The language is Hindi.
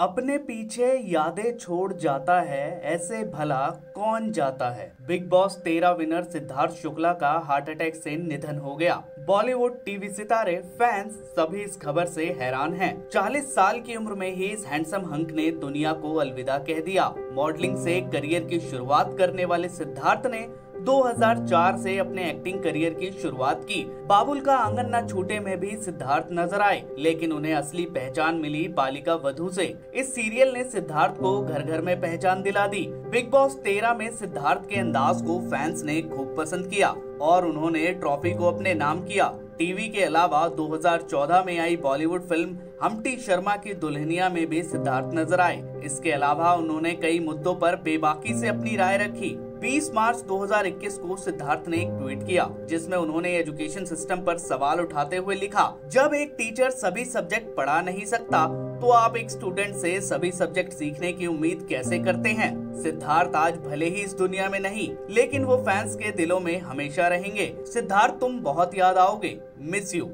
अपने पीछे यादें छोड़ जाता है, ऐसे भला कौन जाता है? बिग बॉस तेरह विनर सिद्धार्थ शुक्ला का हार्ट अटैक से निधन हो गया। बॉलीवुड टीवी सितारे फैंस सभी इस खबर से हैरान हैं। 40 साल की उम्र में ही इस हैंडसम हंक ने दुनिया को अलविदा कह दिया। मॉडलिंग से करियर की शुरुआत करने वाले सिद्धार्थ ने 2004 से अपने एक्टिंग करियर की शुरुआत की। बाबुल का आँगन न छूटे में भी सिद्धार्थ नज़र आए, लेकिन उन्हें असली पहचान मिली बालिका वधु से। इस सीरियल ने सिद्धार्थ को घर घर में पहचान दिला दी। बिग बॉस तेरह में सिद्धार्थ के अंदाज को फैंस ने खूब पसंद किया और उन्होंने ट्रॉफी को अपने नाम किया। टीवी के अलावा 2014 में आई बॉलीवुड फ़िल्म हमटी शर्मा की दुल्हनिया में भी सिद्धार्थ नज़र आए। इसके अलावा उन्होंने कई मुद्दों पर बेबाकी से अपनी राय रखी। 20 मार्च 2021 को सिद्धार्थ ने एक ट्वीट किया, जिसमें उन्होंने एजुकेशन सिस्टम पर सवाल उठाते हुए लिखा, जब एक टीचर सभी सब्जेक्ट पढ़ा नहीं सकता तो आप एक स्टूडेंट से सभी सब्जेक्ट सीखने की उम्मीद कैसे करते हैं? सिद्धार्थ आज भले ही इस दुनिया में नहीं, लेकिन वो फैंस के दिलों में हमेशा रहेंगे। सिद्धार्थ, तुम बहुत याद आओगे। Miss you.